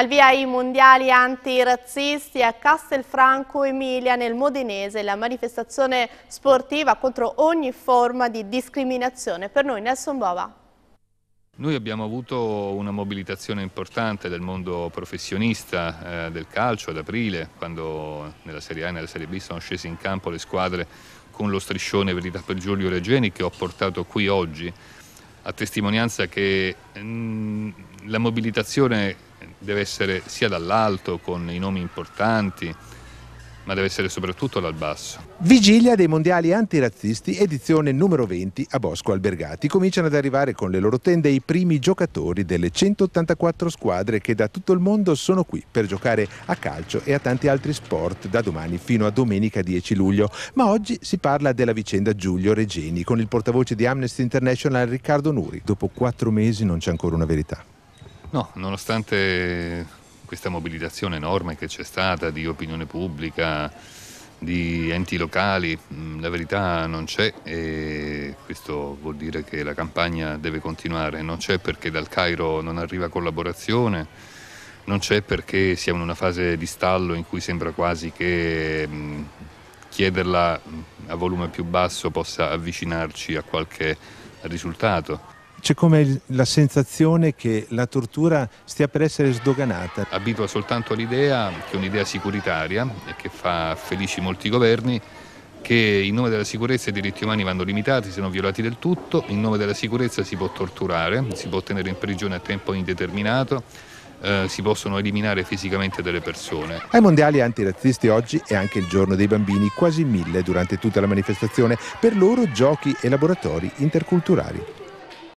Al via i mondiali antirazzisti a Castelfranco Emilia nel Modenese, la manifestazione sportiva contro ogni forma di discriminazione. Per noi Nelson Bova. Noi abbiamo avuto una mobilitazione importante del mondo professionista eh, del calcio ad aprile, quando nella Serie A e nella Serie B sono scese in campo le squadre con lo striscione Verità per Giulio Regeni che ho portato qui oggi a testimonianza che mh, mm, la mobilitazione deve essere sia dall'alto con i nomi importanti, ma deve essere soprattutto dal basso. Vigilia dei mondiali antirazzisti, edizione numero 20 a Bosco Albergati. Cominciano ad arrivare con le loro tende i primi giocatori delle 184 squadre che da tutto il mondo sono qui per giocare a calcio e a tanti altri sport da domani fino a domenica 10 luglio. Ma oggi si parla della vicenda Giulio Regeni con il portavoce di Amnesty International Riccardo Nuri. Dopo quattro mesi non c'è ancora una verità. No, nonostante questa mobilitazione enorme che c'è stata di opinione pubblica, di enti locali, mm, la verità non c'è e questo vuol dire che la campagna deve continuare. Non c'è perché dal Cairo non arriva collaborazione, non c'è perché siamo in una fase di stallo in cui sembra quasi che mm, chiederla a volume più basso possa avvicinarci a qualche risultato c'è come la sensazione che la tortura stia per essere sdoganata. Abitua soltanto all'idea, che è un'idea sicuritaria e che fa felici molti governi, che in nome della sicurezza i diritti umani vanno limitati, se non violati del tutto, in nome della sicurezza si può torturare, si può tenere in prigione a tempo indeterminato, eh, si possono eliminare fisicamente delle persone. Ai mondiali antirazzisti oggi è anche il giorno dei bambini, quasi mille durante tutta la manifestazione, per loro giochi e laboratori interculturali.